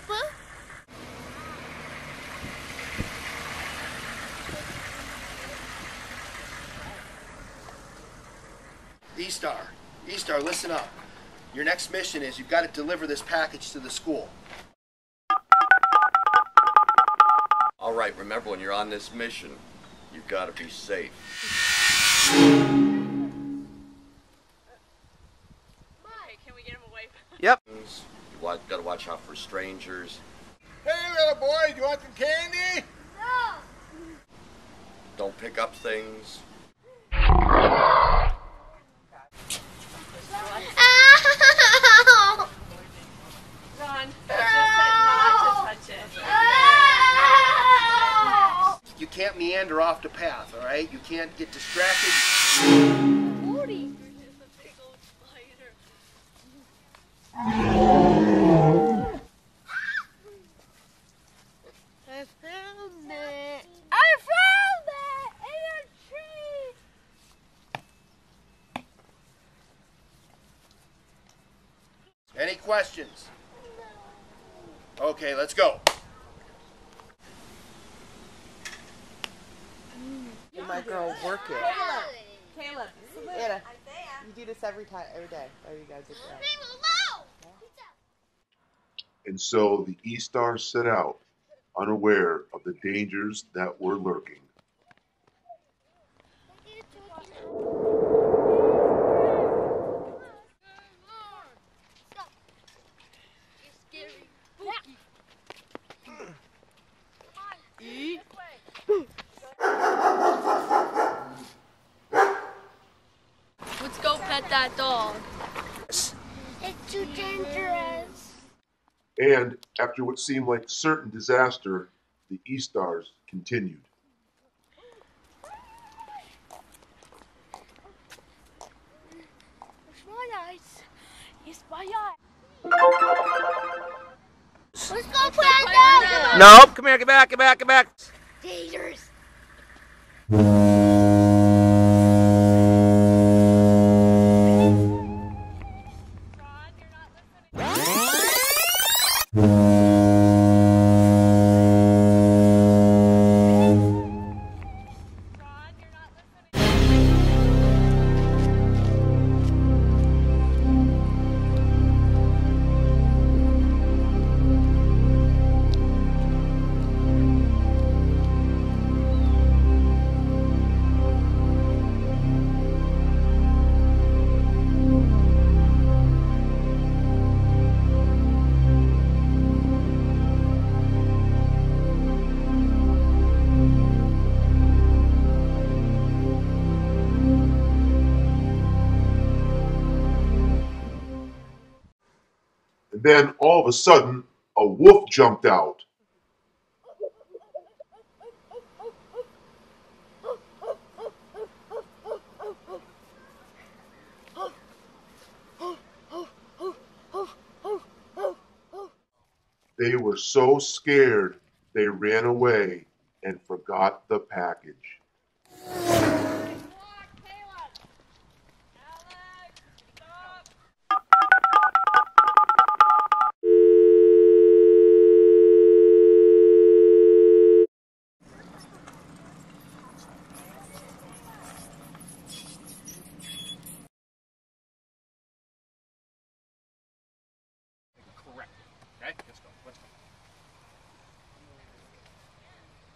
apa? E-Star, E-Star, listen up. Your next mission is you've got to deliver this package to the school. All right, remember when you're on this mission, you've got to be safe. watch, gotta watch out for strangers. Hey, little boy, do you want some candy? No. Don't pick up things. You can't meander off the path, all right? You can't get distracted. 40. Any questions? Okay, let's go. You my girl work it. Caleb, Anna, you do this every time, every day. There you go. Good. And so the E Star set out, unaware of the dangers that were lurking. Let's go pet that dog. It's too dangerous. And after what seemed like certain disaster, the E Stars continued. It's my eyes. It's my eyes. Let's go pet that. Nope. Come here. Get back. Get back. Get back. Dangerous. Then all of a sudden, a wolf jumped out. They were so scared they ran away and forgot the package.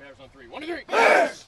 Bears on three. One, three.